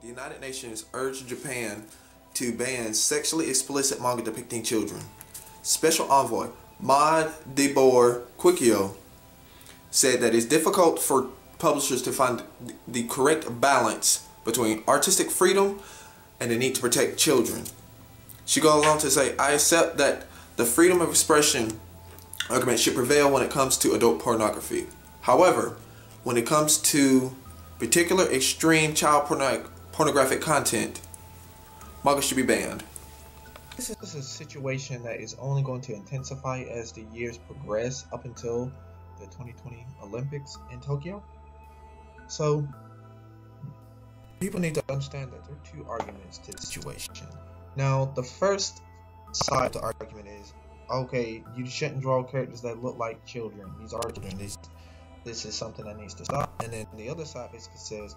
the United Nations urged Japan to ban sexually explicit manga depicting children. Special Envoy Maud de Boer-Buquicchio said that it's difficult for publishers to find the correct balance between artistic freedom and the need to protect children. She goes on to say, I accept that the freedom of expression argument should prevail when it comes to adult pornography. However, when it comes to particular extreme child porno pornographic content, manga should be banned. This is a situation that is only going to intensify as the years progress up until the 2020 Olympics in Tokyo. So, people need to understand that there are two arguments to the situation. Now, the first side of the argument is okay, you shouldn't draw characters that look like children. These are children. This is something that needs to stop. And then the other side basically says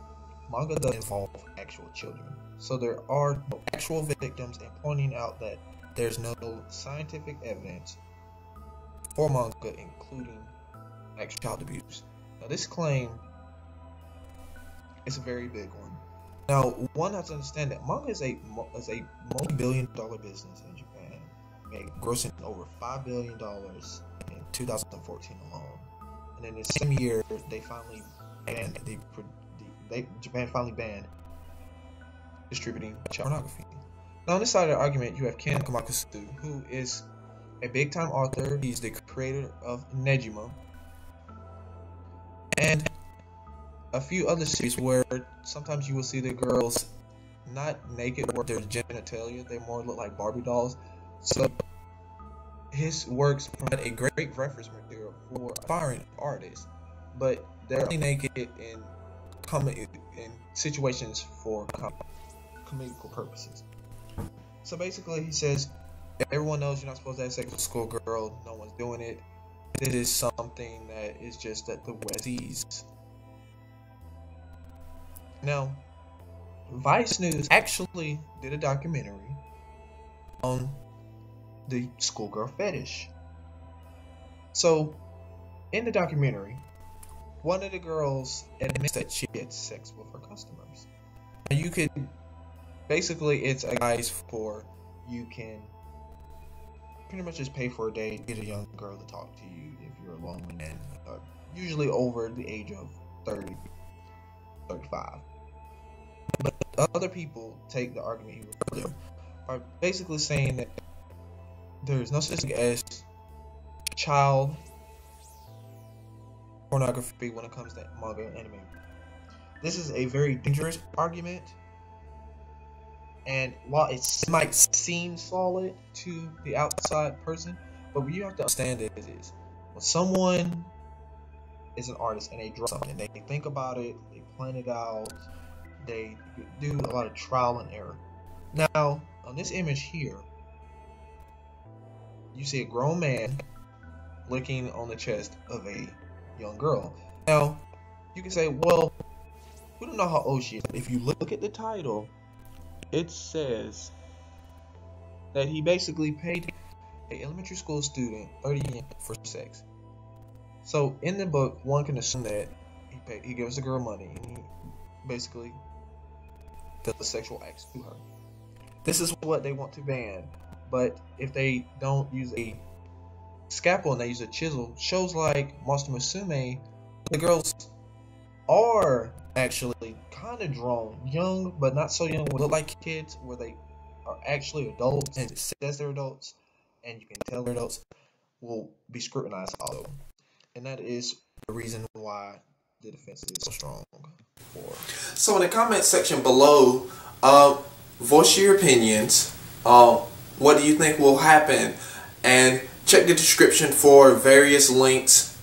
manga does involve actual children. So there are no actual victims and pointing out that there's no scientific evidence for manga including actual child abuse. Now this claim is a very big one. Now one has to understand that manga is a is a multi-billion dollar business in Japan, made grossing over five billion dollars in 2014 alone. And in the same year, they finally banned they, they Japan finally banned distributing child pornography. Now, on this side of the argument, you have Ken Akamatsu, who is a big time author. He's the creator of Negima. And a few other series where sometimes you will see the girls not naked or their genitalia, they more look like Barbie dolls. So his works provide a great reference material for aspiring artists, but they're only naked in comic in situations for com- comedical purposes. So basically, he says everyone knows you're not supposed to have sex with a schoolgirl. No one's doing it. It is something that is just that the Westies. Now, Vice News actually did a documentary on the schoolgirl fetish. So, in the documentary, one of the girls admits that she had sex with her customers. You could basically it's a guy's for you can pretty much just pay for a day, get a young girl to talk to you if you're a lonely man, uh, usually over the age of 30, 35. But other people take the argument even further, are basically saying that there's no such thing as child pornography when it comes to manga and anime. This is a very dangerous argument, and while it might seem solid to the outside person, but what you have to understand is, is when someone is an artist and they draw something, they think about it, they plan it out, they do a lot of trial and error. Now, on this image here, you see a grown man licking on the chest of a young girl. Now, you can say, well, we don't know how old she is. If you look at the title, it says that he basically paid a elementary school student 30 yen for sex. So in the book, one can assume that he paid, he gives the girl money and he basically does sexual acts to her. This is what they want to ban but if they don't use a scalpel and they use a chisel, shows like Monster Musume, the girls are actually kind of drawn young, but not so young, look like kids, where they are actually adults and says they're adults, and you can tell they're adults, will be scrutinized also. And that is the reason why the defense is so strong. For. So in the comment section below, uh, voice your opinions. Uh, what do you think will happen? And check the description for various links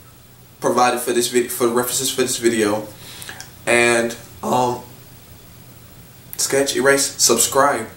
provided for this video, for references for this video. And um, sketch erase, subscribe.